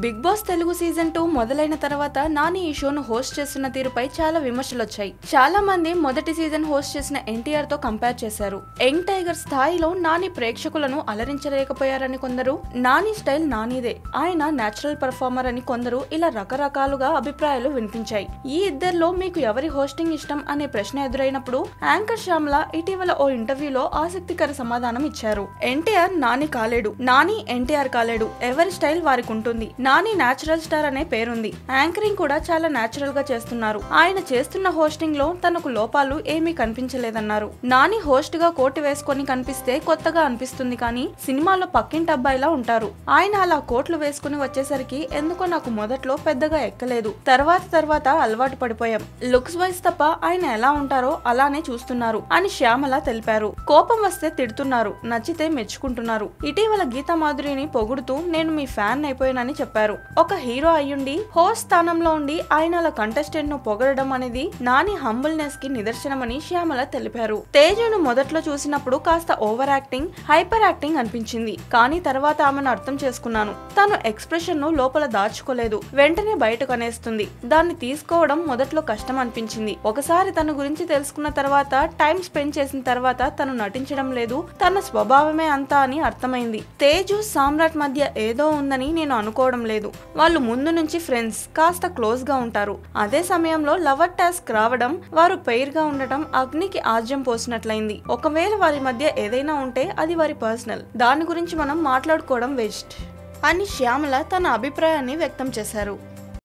Bigg Boss Telugu season two మొదలైన తర్వాత నాని ఈ షోను హోస్ట్ చేస్తున్న తీరుపై చాలా విమర్శలు వచ్చాయి చాలా మంది మొదటి సీజన్ హోస్ట్ చేసిన ఎన్టీఆర్తో కంపేర్ చేశారు. యంగ్ టైగర్ స్థాయిలో నాని ప్రేక్షకులను అలరించలేకపోయారని కొందరు నాని స్టైల్ నానిదే ఆయన నేచురల్ పర్ఫార్మర్ అని కొందరు ఇలా రకరకాలుగా అభిప్రాయాలు వినిపించాయి. ఈ ఇద్దరిలో మీకు ఎవరి హోస్టింగ్ ఇష్టం అనే ప్రశ్న ఎదురైనప్పుడు యాంకర్ శ్యామ్లా ఇటీవల ఓ ఇంటర్వ్యూలో ఆసక్తికర సమాధానం ఇచ్చారు. ఎన్టీఆర్ నాని కాలేడు నాని ఎన్టీఆర్ కాలేడు ఎవరి స్టైల్ వారికి ఉంటుంది నాని నాచురల్ స్టార్ అనే పేరుంది. యాంకరింగ్ కూడా చాలా నేచురల్గా చేస్తున్నారు. ఆయన చేస్తున్న హోస్టింగ్లో తనకు లోపాలు ఏమీ కనిపించలేదన్నారు. నాని హోస్ట్గా కోటు వేసుకొని కనిపిస్తే కొత్తగా అనిపిస్తుంది కానీ సినిమాలో పక్కింటి అబ్బాయిలా ఉంటారు. ఆయన అలా కోట్లు వేసుకుని వచ్చేసరికి ఎందుకో నాకు మొదట్లో పెద్దగా ఎక్కలేదు. తర్వాత తర్వాత అలవాటు పడిపోయాం. లుక్స్ వైజ్ తప్ప ఆయన ఎలా ఉంటారో అలానే చూస్తున్నారు అని శ్యామల తెలిపారు. కోపం వస్తే తిడుతున్నారు నచ్చితే మెచ్చుకుంటున్నారు. ఇటీవల గీతా మాధురిని పొగుడుతూ నేను మీ ఫ్యాన్ అయిపోయానని చెప్పారు చెప్పారు. ఒక హీరో అయ్యుండి హోస్ట్ స్థానంలో ఉండి ఆయన అలా కంటెస్టెంట్ను పొగడడం అనేది నాని హంబుల్నెస్కి నిదర్శనమని శ్యామల తెలిపారు. తేజును మొదట్లో చూసినప్పుడు కాస్త ఓవర్ యాక్టింగ్ హైపర్ యాక్టింగ్ అనిపించింది. కానీ తర్వాత ఆమెను అర్థం చేసుకున్నాను. తను ఎక్స్ప్రెషన్ను లోపల దాచుకోలేదు. వెంటనే బయటకు అనేస్తుంది. దాన్ని తీసుకోవడం మొదట్లో కష్టం అనిపించింది. ఒకసారి తన గురించి తెలుసుకున్న తర్వాత టైం స్పెండ్ చేసిన తర్వాత తను నటించడం లేదు. తన స్వభావమే అంతా అని అర్థమైంది. తేజు సామ్రాట్ మధ్య ఏదో ఉందని నేను అనుకోవడం లేదు. వాళ్ళు ముందు నుంచి ఫ్రెండ్స్ కాస్త క్లోజ్గా ఉంటారు. అదే సమయంలో లవర్ టాస్క్ రావడం వారు పెయిర్గా ఉండటం అగ్నికి ఆజ్యం పోసినట్లయింది. ఒకవేళ వారి మధ్య ఏదైనా ఉంటే అది వారి పర్సనల్ దాని గురించి మనం మాట్లాడుకోవడం వేస్ట్ అని శ్యామల తన అభిప్రాయాన్ని వ్యక్తం చేశారు.